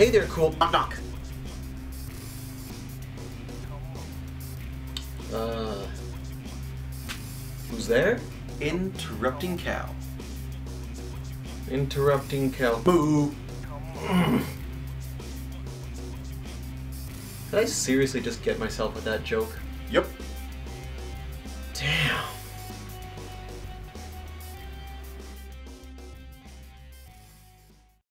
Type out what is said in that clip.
Hey there, cool. Knock knock. Uh, who's there? Interrupting cow. Interrupting cow. Boo. Did I seriously just get myself with that joke? Yep.